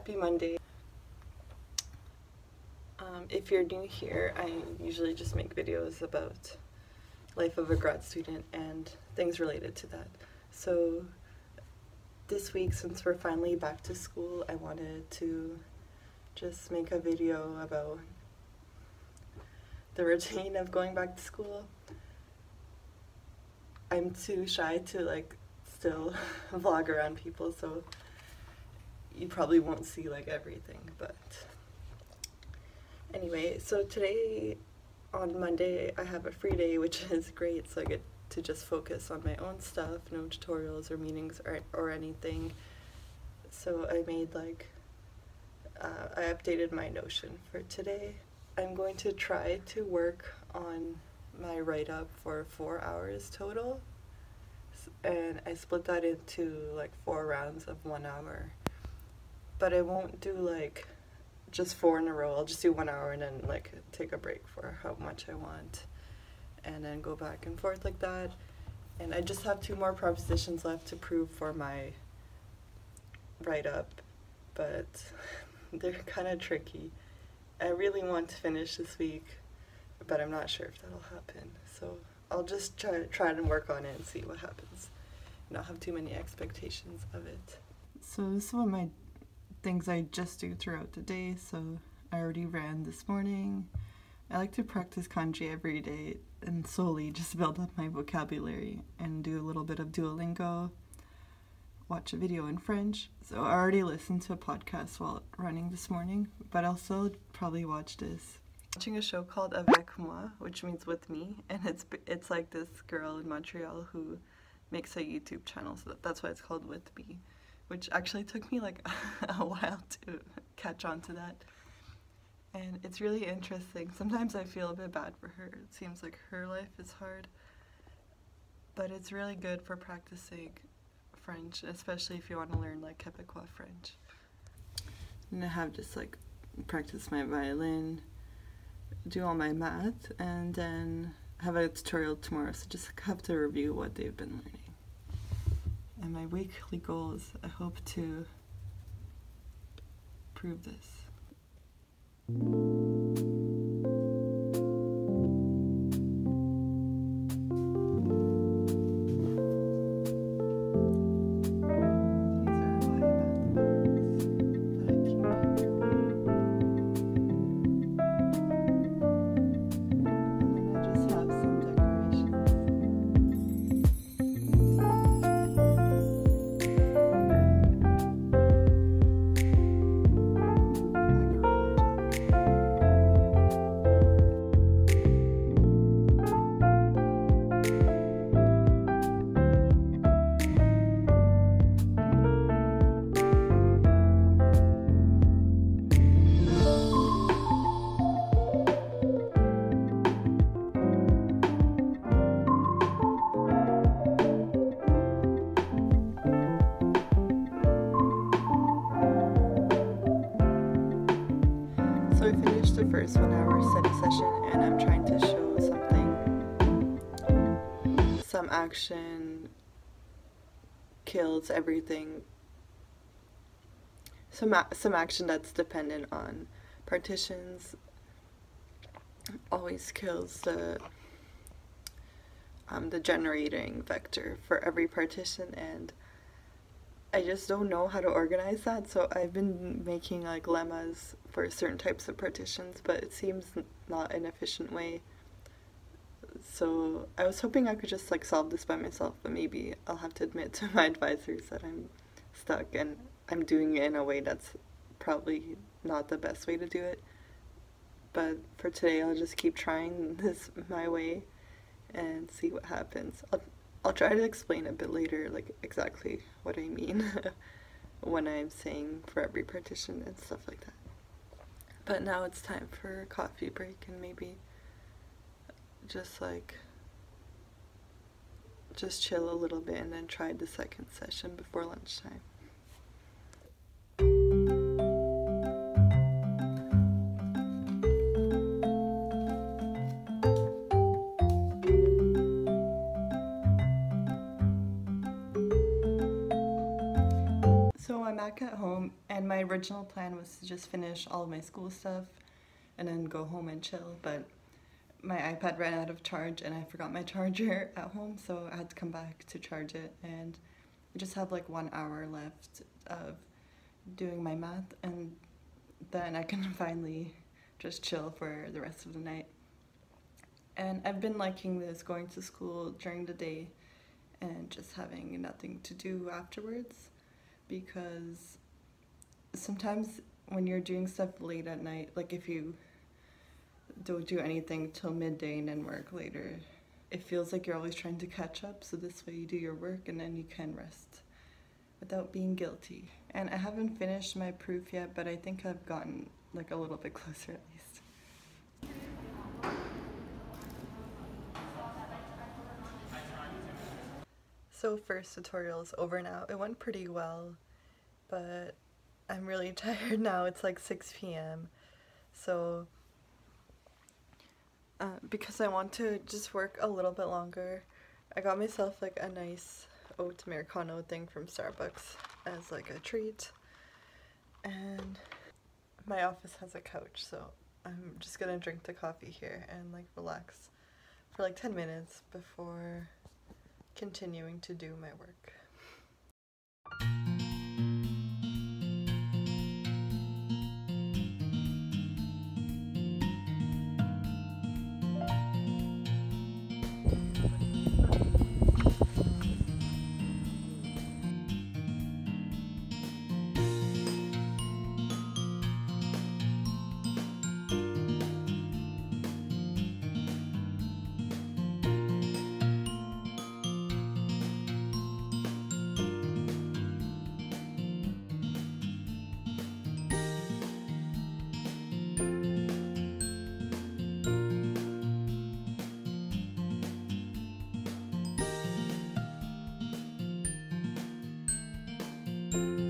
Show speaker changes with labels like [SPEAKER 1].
[SPEAKER 1] Happy Monday. Um, if you're new here, I usually just make videos about life of a grad student and things related to that. So this week, since we're finally back to school, I wanted to just make a video about the routine of going back to school. I'm too shy to like still vlog around people, so you probably won't see like everything, but anyway, so today on Monday I have a free day, which is great, so I get to just focus on my own stuff, no tutorials or meetings or, or anything. So I made like, uh, I updated my Notion for today. I'm going to try to work on my write-up for four hours total and I split that into like four rounds of one hour but I won't do like just four in a row I'll just do one hour and then like take a break for how much I want and then go back and forth like that and I just have two more propositions left to prove for my write-up but they're kind of tricky I really want to finish this week but I'm not sure if that'll happen so I'll just try, try and work on it and see what happens. Not have too many expectations of it. So this is what my things I just do throughout the day. So I already ran this morning. I like to practice kanji every day and slowly just build up my vocabulary and do a little bit of Duolingo, watch a video in French. So I already listened to a podcast while running this morning, but still probably watch this watching a show called Avec Moi, which means with me, and it's it's like this girl in Montreal who makes a YouTube channel, so that's why it's called With Me, which actually took me like a while to catch on to that. And it's really interesting. Sometimes I feel a bit bad for her. It seems like her life is hard. But it's really good for practicing French, especially if you want to learn like Quebecois French. And I have just like practice my violin do all my math and then have a tutorial tomorrow so just have to review what they've been learning. And my weekly goals, I hope to prove this. One hour study session and I'm trying to show something. Some action kills everything. Some, some action that's dependent on partitions always kills the um, the generating vector for every partition and I just don't know how to organize that so I've been making like lemmas for certain types of partitions, but it seems not an efficient way. So I was hoping I could just like solve this by myself, but maybe I'll have to admit to my advisors that I'm stuck and I'm doing it in a way that's probably not the best way to do it. But for today, I'll just keep trying this my way and see what happens. I'll, I'll try to explain a bit later, like exactly what I mean when I'm saying for every partition and stuff like that. But now it's time for a coffee break and maybe just like just chill a little bit and then try the second session before lunchtime. So I'm back at home, and my original plan was to just finish all my school stuff and then go home and chill, but my iPad ran out of charge and I forgot my charger at home, so I had to come back to charge it, and I just have like one hour left of doing my math, and then I can finally just chill for the rest of the night. And I've been liking this going to school during the day and just having nothing to do afterwards because sometimes when you're doing stuff late at night, like if you don't do anything till midday and then work later, it feels like you're always trying to catch up. So this way you do your work and then you can rest without being guilty. And I haven't finished my proof yet, but I think I've gotten like a little bit closer at least. So first tutorial is over now. It went pretty well, but I'm really tired now. It's like 6 p.m. So uh, because I want to just work a little bit longer, I got myself like a nice oat americano thing from Starbucks as like a treat. And my office has a couch, so I'm just gonna drink the coffee here and like relax for like 10 minutes before continuing to do my work. You